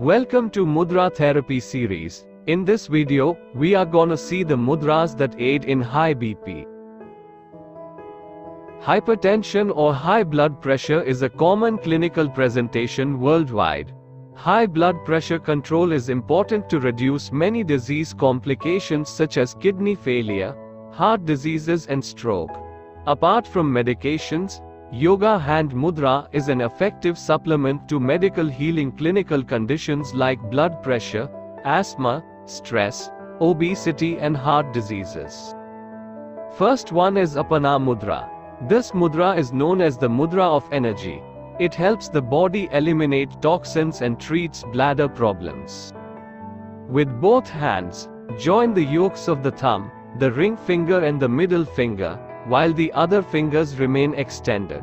Welcome to Mudra Therapy series. In this video, we are gonna see the mudras that aid in high BP. Hypertension or high blood pressure is a common clinical presentation worldwide. High blood pressure control is important to reduce many disease complications such as kidney failure, heart diseases and stroke. Apart from medications, Yoga Hand Mudra is an effective supplement to medical healing clinical conditions like blood pressure, asthma, stress, obesity and heart diseases. First one is Apana Mudra. This mudra is known as the mudra of energy. It helps the body eliminate toxins and treats bladder problems. With both hands, join the yokes of the thumb, the ring finger and the middle finger, while the other fingers remain extended.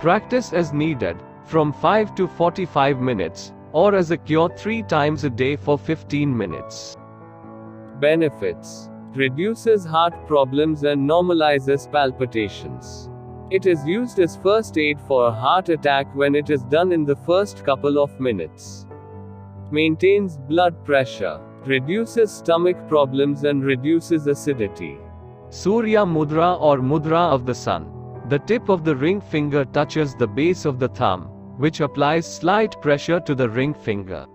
Practice as needed, from 5 to 45 minutes, or as a cure 3 times a day for 15 minutes. Benefits Reduces heart problems and normalizes palpitations. It is used as first aid for a heart attack when it is done in the first couple of minutes. Maintains blood pressure, reduces stomach problems and reduces acidity. Surya Mudra or Mudra of the Sun. The tip of the ring finger touches the base of the thumb, which applies slight pressure to the ring finger.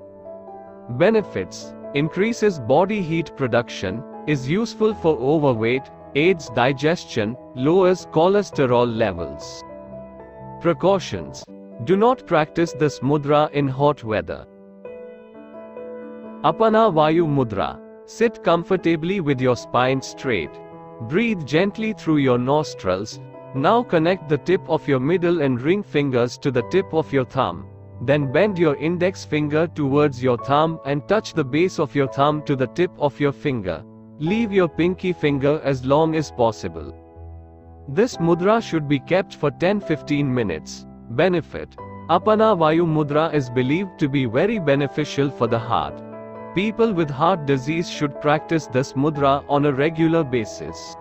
Benefits Increases body heat production, is useful for overweight, aids digestion, lowers cholesterol levels. Precautions Do not practice this mudra in hot weather. Apana Vayu Mudra Sit comfortably with your spine straight. Breathe gently through your nostrils. Now connect the tip of your middle and ring fingers to the tip of your thumb. Then bend your index finger towards your thumb and touch the base of your thumb to the tip of your finger. Leave your pinky finger as long as possible. This mudra should be kept for 10-15 minutes. Benefit Apana Vayu Mudra is believed to be very beneficial for the heart. People with heart disease should practice this mudra on a regular basis.